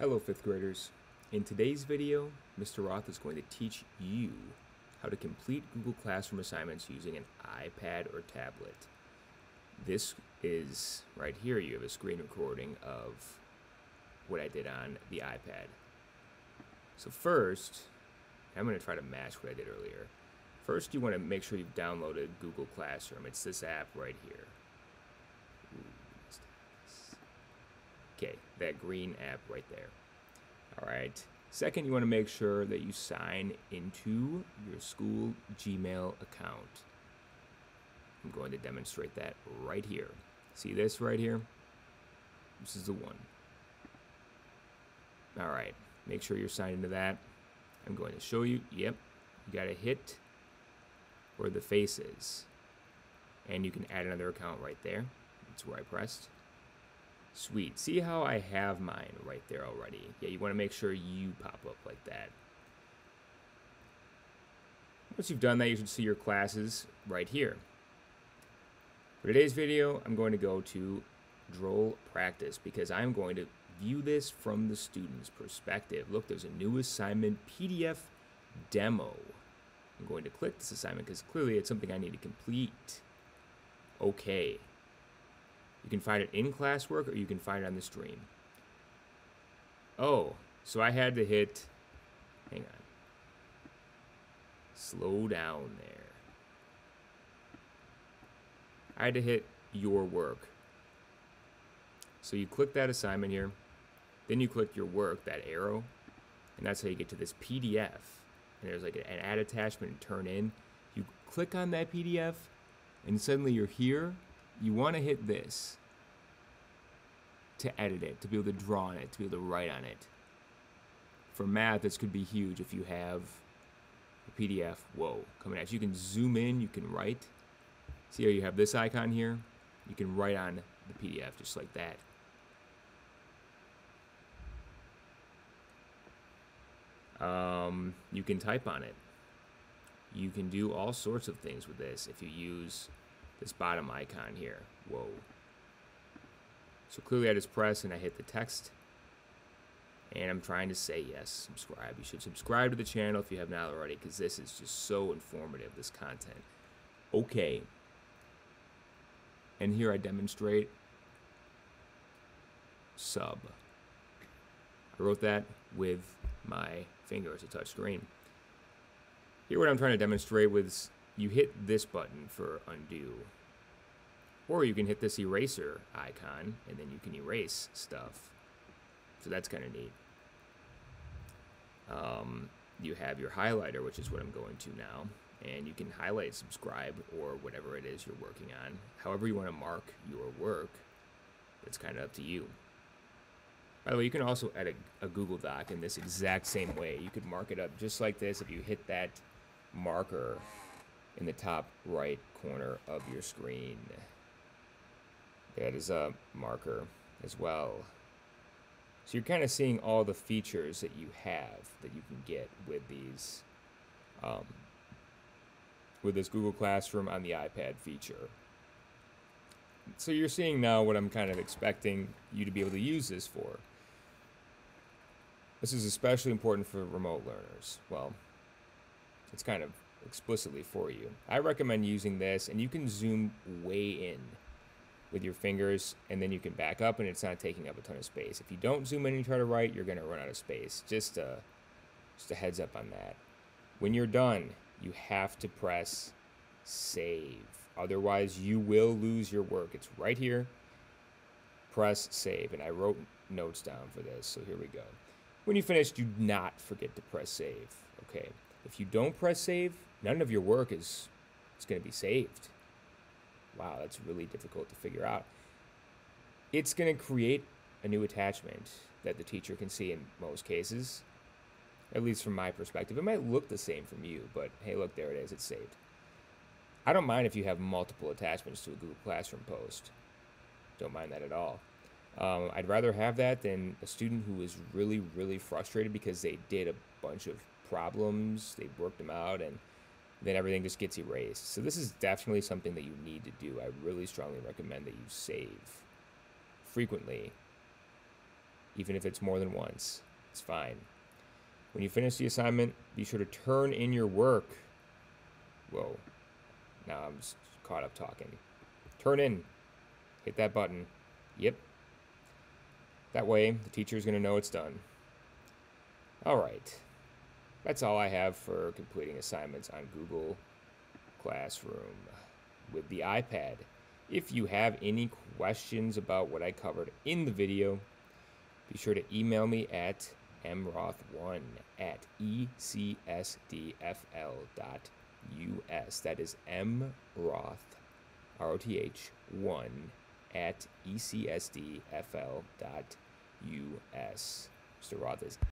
Hello fifth graders. In today's video, Mr. Roth is going to teach you how to complete Google Classroom assignments using an iPad or tablet. This is right here, you have a screen recording of what I did on the iPad. So first, I'm going to try to match what I did earlier. First, you want to make sure you've downloaded Google Classroom. It's this app right here. Okay, that green app right there. All right. Second, you want to make sure that you sign into your school Gmail account. I'm going to demonstrate that right here. See this right here? This is the one. All right. Make sure you're signed into that. I'm going to show you. Yep. You got to hit where the face is. And you can add another account right there. That's where I pressed. Sweet. See how I have mine right there already? Yeah, you want to make sure you pop up like that. Once you've done that, you should see your classes right here. For today's video, I'm going to go to Droll Practice because I'm going to view this from the student's perspective. Look, there's a new assignment PDF demo. I'm going to click this assignment because clearly it's something I need to complete. Okay. You can find it in classwork or you can find it on the stream. Oh, so I had to hit, hang on, slow down there. I had to hit your work. So you click that assignment here, then you click your work, that arrow, and that's how you get to this PDF. And there's like an add attachment and turn in. You click on that PDF, and suddenly you're here. You want to hit this to edit it, to be able to draw on it, to be able to write on it. For math, this could be huge if you have a PDF, whoa, coming at you. You can zoom in, you can write. See how you have this icon here? You can write on the PDF just like that. Um, you can type on it. You can do all sorts of things with this if you use this bottom icon here. Whoa. So clearly I just press and I hit the text. And I'm trying to say yes, subscribe. You should subscribe to the channel if you have not already because this is just so informative, this content. Okay. And here I demonstrate sub. I wrote that with my finger as a touch screen. Here what I'm trying to demonstrate was you hit this button for undo. Or you can hit this eraser icon and then you can erase stuff. So that's kind of neat. Um, you have your highlighter, which is what I'm going to now. And you can highlight subscribe or whatever it is you're working on. However you want to mark your work, it's kind of up to you. By the way, you can also edit a Google Doc in this exact same way. You could mark it up just like this if you hit that marker in the top right corner of your screen. That is a marker as well. So you're kind of seeing all the features that you have that you can get with these, um, with this Google Classroom on the iPad feature. So you're seeing now what I'm kind of expecting you to be able to use this for. This is especially important for remote learners. Well, it's kind of explicitly for you. I recommend using this, and you can zoom way in with your fingers, and then you can back up, and it's not taking up a ton of space. If you don't zoom in and try to write, you're going to run out of space. Just a, just a heads up on that. When you're done, you have to press save. Otherwise, you will lose your work. It's right here. Press save. And I wrote notes down for this, so here we go. When you finish, do not forget to press save. Okay. If you don't press save, none of your work is, is going to be saved. Wow, that's really difficult to figure out. It's going to create a new attachment that the teacher can see in most cases, at least from my perspective. It might look the same from you, but hey, look, there it is. It's saved. I don't mind if you have multiple attachments to a Google Classroom post. Don't mind that at all. Um, I'd rather have that than a student who is really, really frustrated because they did a bunch of problems, they worked them out, and then everything just gets erased. So this is definitely something that you need to do. I really strongly recommend that you save frequently even if it's more than once. It's fine. When you finish the assignment, be sure to turn in your work. Whoa. Now I'm just caught up talking. Turn in. Hit that button. Yep. That way, the teacher's going to know it's done. All right. That's all I have for completing assignments on Google Classroom with the iPad. If you have any questions about what I covered in the video, be sure to email me at mroth1 at ecsdfl.us. That is mroth, R-O-T-H, 1 at ecsdfl.us. Mr. Roth is